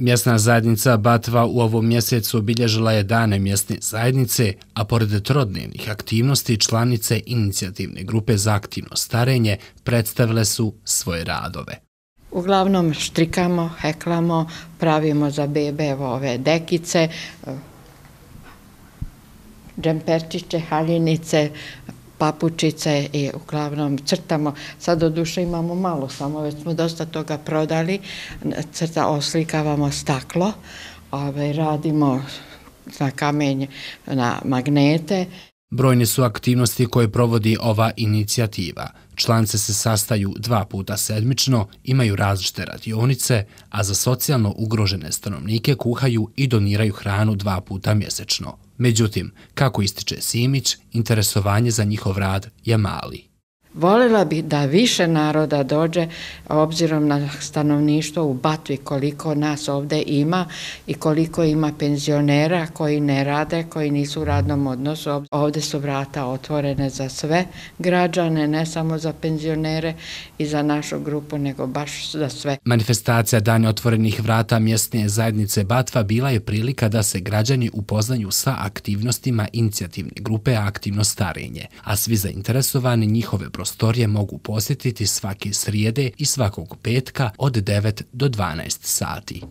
Mjesna zajednica Batva u ovom mjesecu obilježila je dane mjesne zajednice, a pored trodnevnih aktivnosti članice inicijativne grupe za aktivno starenje predstavile su svoje radove. Uglavnom štrikamo, heklamo, pravimo za bebe ove dekice, džemperčiće, haljinice, papučice i uglavnom crtamo. Sad do duše imamo malo samo, već smo dosta toga prodali. Crta oslikavamo staklo, ovaj, radimo na kamenje, na magnete. Brojne su aktivnosti koje provodi ova inicijativa. Člance se sastaju dva puta sedmično, imaju različite radionice, a za socijalno ugrožene stanovnike kuhaju i doniraju hranu dva puta mjesečno. Međutim, kako ističe Simić, interesovanje za njihov rad je mali. Volela bi da više naroda dođe obzirom na stanovništvo u Batvi koliko nas ovde ima i koliko ima penzionera koji ne rade, koji nisu u radnom odnosu. Ovde su vrata otvorene za sve građane, ne samo za penzionere i za našu grupu, nego baš za sve. Manifestacija Danja otvorenih vrata mjesne zajednice Batva bila je prilika da se građani upoznaju sa aktivnostima inicijativne grupe Aktivno starenje, a svi zainteresovani njihove prostorije mogu posjetiti svake srijede i svakog petka od 9 do 12 sati.